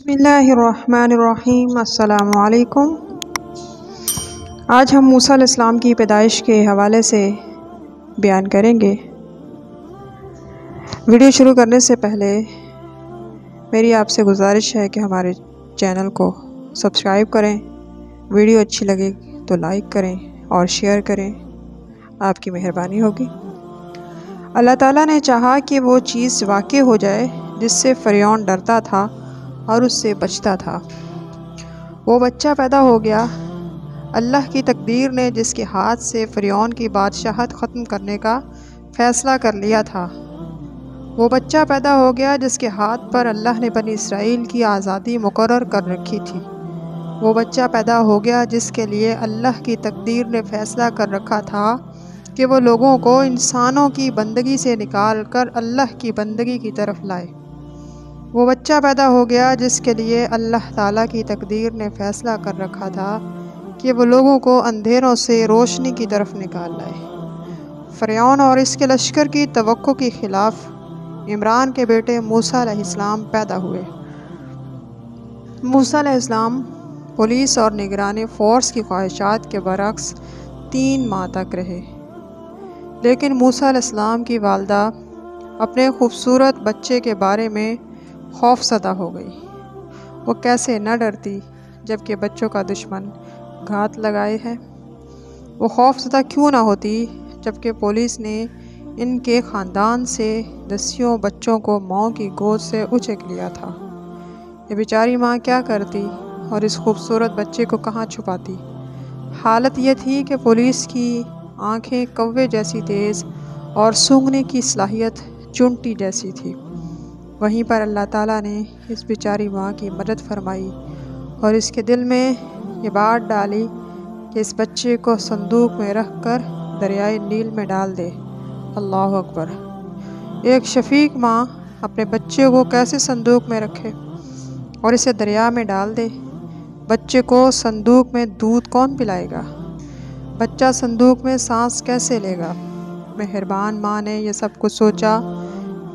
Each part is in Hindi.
बसमीम् अल्लाम आज हम मूसा इस्लाम की पैदाइश के हवाले से बयान करेंगे। वीडियो शुरू करने से पहले मेरी आपसे गुजारिश है कि हमारे चैनल को सब्सक्राइब करें, वीडियो अच्छी लगे तो लाइक करें और शेयर करें। आपकी मेहरबानी होगी। अल्लाह ताला ने चाहा कि वो चीज़ वाक़ हो जाए जिससे फ़रियौन डरता था और उससे बचता था। वो बच्चा पैदा हो गया। अल्लाह की तकदीर ने जिसके हाथ से फ़रियौन की बादशाहत ख़त्म करने का फ़ैसला कर लिया था। वो बच्चा पैदा हो गया जिसके हाथ पर अल्लाह ने बनी इसराइल की आज़ादी मुकर कर रखी थी। वो बच्चा पैदा हो गया जिसके लिए अल्लाह की तकदीर ने फ़ैसला कर रखा था कि वो लोगों को इंसानों की बंदगी से निकाल कर अल्लाह की बंदगी की तरफ़ लाए। वो बच्चा पैदा हो गया जिसके लिए अल्लाह ताला की तकदीर ने फ़ैसला कर रखा था कि वो लोगों को अंधेरों से रोशनी की तरफ़ निकाल लाए। फ़रौन और इसके लश्कर की तो के ख़िलाफ़ इमरान के बेटे मूसा इस्लाम पैदा हुए। मूसा इस्लाम पुलिस और निगरानी फ़ोर्स की ख्वाहिशात के बरक्स तीन माह तक रहे। लेकिन मूसा इस्लाम की वालदा अपने खूबसूरत बच्चे के बारे में खौफ सदा हो गई। वो कैसे न डरती, जबकि बच्चों का दुश्मन घात लगाए है। वो खौफ सदा क्यों ना होती, जबकि पुलिस ने इनके ख़ानदान से दसियों बच्चों को माओ की गोद से उचक लिया था। ये बेचारी माँ क्या करती और इस खूबसूरत बच्चे को कहाँ छुपाती? हालत यह थी कि पुलिस की आँखें कौवे जैसी तेज़ और सूंघने की सलाहियत चुनटी जैसी थी। वहीं पर अल्लाह ताला ने इस बेचारी माँ की मदद फरमाई और इसके दिल में ये बात डाली कि इस बच्चे को संदूक में रख कर दरियाए नील में डाल दे। अल्लाह अकबर। एक शफीक माँ अपने बच्चे को कैसे संदूक में रखे और इसे दरिया में डाल दे? बच्चे को संदूक में दूध कौन पिलाएगा? बच्चा संदूक में सांस कैसे लेगा? मेहरबान माँ ने यह सब कुछ सोचा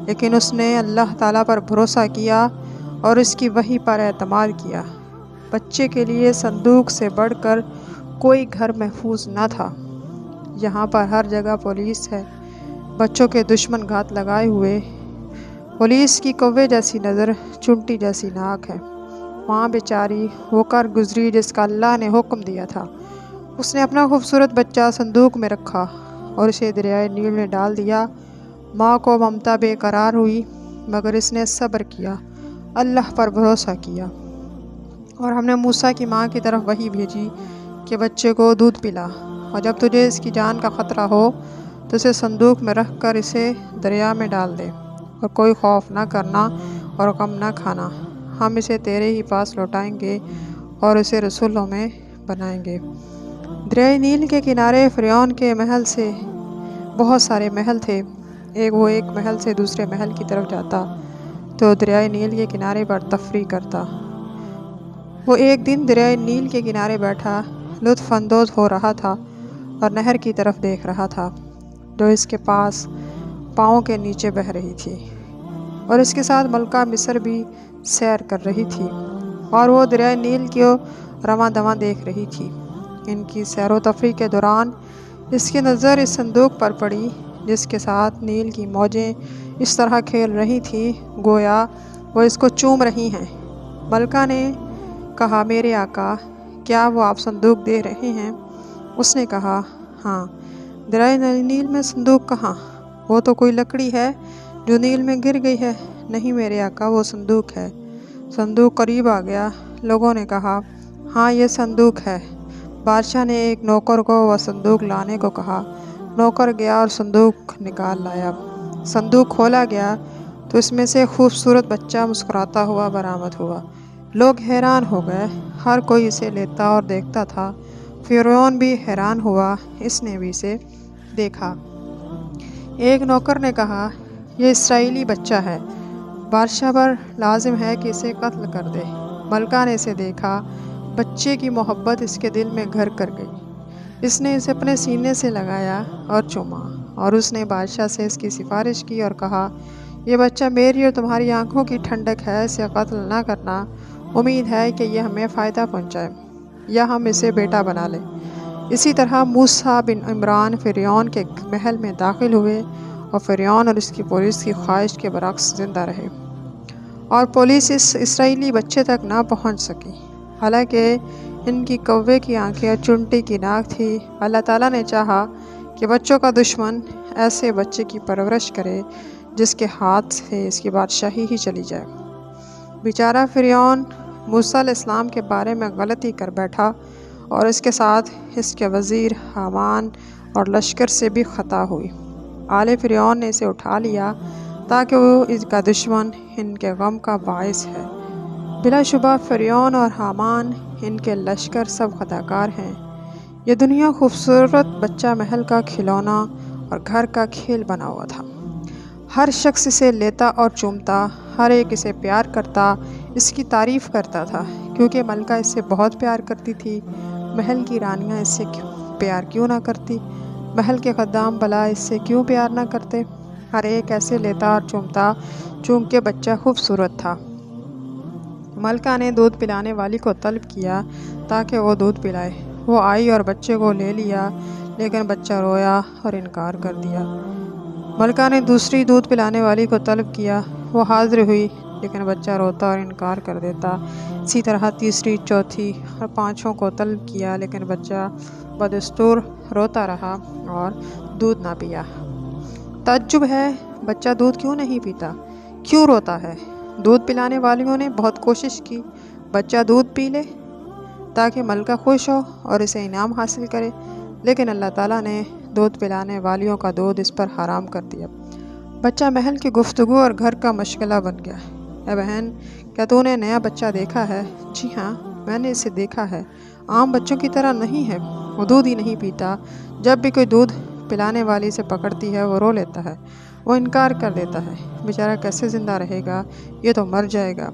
लेकिन उसने अल्लाह ताला पर भरोसा किया और उसकी वही पर अतमाद किया। बच्चे के लिए संदूक से बढ़कर कोई घर महफूज न था। यहाँ पर हर जगह पुलिस है। बच्चों के दुश्मन घात लगाए हुए। पुलिस की कौवे जैसी नज़र चुनटी जैसी नाक है। माँ बेचारी होकर गुजरी जिसका अल्लाह ने हुक्म दिया था। उसने अपना खूबसूरत बच्चा संदूक में रखा और उसे दरियाए नील में डाल दिया। माँ को ममता बेकरार हुई, मगर इसने सब्र किया, अल्लाह पर भरोसा किया। और हमने मूसा की माँ की तरफ़ वही भेजी कि बच्चे को दूध पिला। और जब तुझे इसकी जान का ख़तरा हो तो इसे संदूक में रख कर इसे दरिया में डाल दे और कोई खौफ ना करना और गम ना खाना। हम इसे तेरे ही पास लौटाएँगे और इसे रसूलों में बनाएँगे। दरिया नील के किनारे फ़रौन के महल से बहुत सारे महल थे। एक वो एक महल से दूसरे महल की तरफ़ जाता तो दरियाए नील के किनारे पर तफरी करता। वो एक दिन दरियाए नील के किनारे बैठा, लुत्फानंदोज़ हो रहा था और नहर की तरफ़ देख रहा था, जो इसके पास पाँव के नीचे बह रही थी और इसके साथ मलका मिस्र भी सैर कर रही थी और वो दरिया नील को रवा दवा देख रही थी। इनकी सैर व तफरी के दौरान इसकी नज़र इस संदूक पर पड़ी जिसके साथ नील की मौजें इस तरह खेल रही थी, गोया, वो इसको चूम रही हैं। मलका ने कहा, मेरे आका, क्या वो आप संदूक दे रहे हैं? उसने कहा हाँ। दराय नील में संदूक कहाँ, वो तो कोई लकड़ी है जो नील में गिर गई है। नहीं मेरे आका, वो संदूक है। संदूक करीब आ गया। लोगों ने कहा हाँ ये संदूक है। बादशाह ने एक नौकर को वह संदूक लाने को कहा। नौकर गया और संदूक निकाल लाया। संदूक खोला गया तो इसमें से खूबसूरत बच्चा मुस्कुराता हुआ, बरामद हुआ। लोग हैरान हो गए। हर कोई इसे लेता और देखता था। फ़िरौन भी हैरान हुआ, इसने भी इसे देखा। एक नौकर ने कहा यह इसराइली बच्चा है। बादशाह पर लाजिम है कि इसे कत्ल कर दे। मलका ने इसे देखा। बच्चे की मोहब्बत इसके दिल में घर कर गई। इसने इसे अपने सीने से लगाया और चूमा, और उसने बादशाह से इसकी सिफारिश की और कहा यह बच्चा मेरी और तुम्हारी आँखों की ठंडक है, इसे कत्ल ना करना। उम्मीद है कि यह हमें फ़ायदा पहुँचाए, या हम इसे बेटा बना लें। इसी तरह मूसा बिन इमरान फ़िरौन के महल में दाखिल हुए और फ़िरौन और उसकी पुलिस की ख्वाहिश के बरक्स ज़िंदा रहे, और पुलिस इस इसराइली बच्चे तक ना पहुँच सकी। हालाँकि इनकी कौवे की आँखें और चुनटी की नाक थी। अल्लाह ताला ने चाहा कि बच्चों का दुश्मन ऐसे बच्चे की परवरिश करे जिसके हाथ से इसकी बादशाही ही चली जाए। बेचारा फ़िरौन मूसा इस्लाम के बारे में गलती कर बैठा और इसके साथ इसके वज़ीर हामान और लश्कर से भी ख़ता हुई। आले फ़िरौन ने इसे उठा लिया ताकि वो इसका दुश्मन इनके गम का बायस है। बिलाशुबा, फ़िरौन और हामान, इनके लश्कर सब खताकार हैं। यह दुनिया खूबसूरत बच्चा महल का खिलौना और घर का खेल बना हुआ था। हर शख्स इसे लेता और चूमता, हर एक इसे प्यार करता, इसकी तारीफ़ करता था, क्योंकि मलका इससे बहुत प्यार करती थी। महल की रानियाँ इससे प्यार क्यों ना करती? महल के ख़द्दाम भला इससे क्यों प्यार ना करते? हर एक ऐसे लेता और चूमता, चूम के बच्चा खूबसूरत था। मलका ने दूध पिलाने वाली को तलब किया ताकि वो दूध पिलाए। वो आई और बच्चे को ले लिया, लेकिन बच्चा रोया और इनकार कर दिया। मलका ने दूसरी दूध पिलाने वाली को तलब किया। वो हाजिर हुई, लेकिन बच्चा रोता और इनकार कर देता। इसी तरह तीसरी, चौथी और पाँचों को तलब किया, लेकिन बच्चा बदस्तूर रोता रहा और दूध ना पिया। तजुब है, बच्चा दूध क्यों नहीं पीता? क्यों रोता है? दूध पिलाने वालियों ने बहुत कोशिश की। बच्चा दूध पी ले, ताकि मलका खुश हो और इसे इनाम हासिल करे। लेकिन अल्लाह ताला ने दूध पिलाने वालियों का दूध इस पर हराम कर दिया। बच्चा महल की गुफ्तु और घर का मशगला बन गया। है बहन, क्या तूने नया बच्चा देखा है? जी हाँ मैंने इसे देखा है। आम बच्चों की तरह नहीं है। वो दूध ही नहीं पीता। जब भी कोई दूध पिलाने वाली से पकड़ती है, वो रो लेता है। वो इनकार कर देता है। बेचारा कैसे ज़िंदा रहेगा? ये तो मर जाएगा।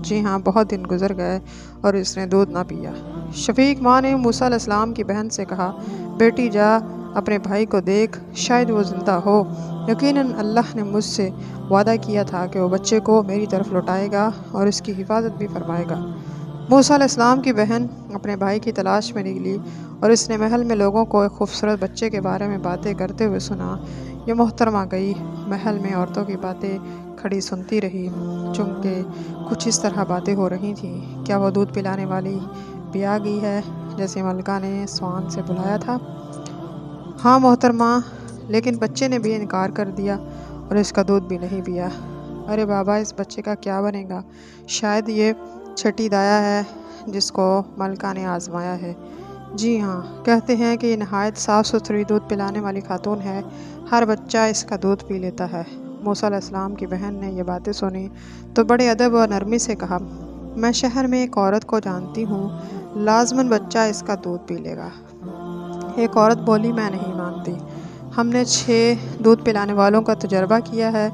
जी हाँ बहुत दिन गुजर गए और इसने दूध ना पिया। शफीक माँ ने मूसा इस्लाम की बहन से कहा, बेटी जा, अपने भाई को देख, शायद वो ज़िंदा हो। यकीनन अल्लाह ने मुझसे वादा किया था कि वो बच्चे को मेरी तरफ़ लौटाएगा और इसकी हिफाजत भी फरमाएगा। मूसा इस्लाम की बहन अपने भाई की तलाश में निकली और इसने महल में लोगों को एक खूबसूरत बच्चे के बारे में बातें करते हुए सुना। ये मोहतरमा गई। महल में औरतों की बातें खड़ी सुनती रही। चूँकि कुछ इस तरह बातें हो रही थी। क्या वो दूध पिलाने वाली भी आ गई है, जैसे मलका ने स्वान से बुलाया था? हाँ मोहतरमा, लेकिन बच्चे ने भी इनकार कर दिया और इसका दूध भी नहीं पिया। अरे बाबा, इस बच्चे का क्या बनेगा? शायद ये छठी दाया है जिसको मलका ने आजमाया है। जी हाँ कहते हैं कि नहायत साफ़ सुथरी दूध पिलाने वाली खातून है। हर बच्चा इसका दूध पी लेता है। मूसा इस्लाम की बहन ने यह बातें सुनी तो बड़े अदब और नरमी से कहा, मैं शहर में एक औरत को जानती हूँ, लाजमन बच्चा इसका दूध पी लेगा। एक औरत बोली, मैं नहीं मानती। हमने छः दूध पिलाने वालों का तजर्बा किया है,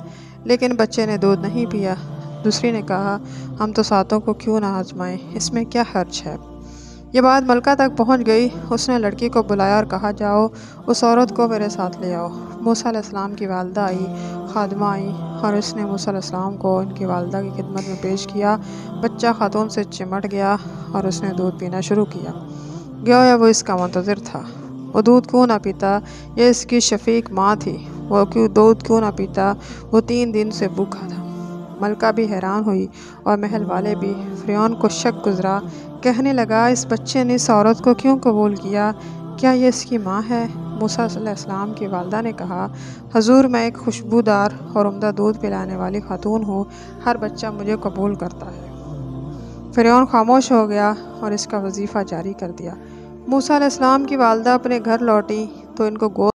लेकिन बच्चे ने दूध नहीं पिया। दूसरी ने कहा, हम तो सातों को क्यों ना आजमाएँ? इसमें क्या खर्च है? ये बात मलका तक पहुँच गई। उसने लड़की को बुलाया और कहा, जाओ, उस औरत को मेरे साथ ले आओ। मूसा इस्लाम की वालदा आई, खादमा आई, और उसने मूसा इस्लाम को इनकी वालदा की खिदमत में पेश किया। बच्चा ख़ातून से चिमट गया और उसने दूध पीना शुरू किया। गया या वो इसका मंतज़र था? वो दूध क्यों ना पीता? यह इसकी शफीक माँ थी। वो क्यों दूध क्यों ना पीता? वो तीन दिन से भूखा था। मलका भी हैरान हुई और महल वाले भी फ्रियान को शक गुजरा। कहने लगा, इस बच्चे ने इस औरत को क्यों कबूल किया? क्या ये इसकी माँ है? मूसा सलाम की वालदा ने कहा, हजूर, मैं एक खुशबूदार और उमदा दूध पिलाने वाली खातून हूँ। हर बच्चा मुझे कबूल करता है। फ़िरौन खामोश हो गया और इसका वजीफ़ा जारी कर दिया। मूसा की वालदा अपने घर लौटी तो इनको गो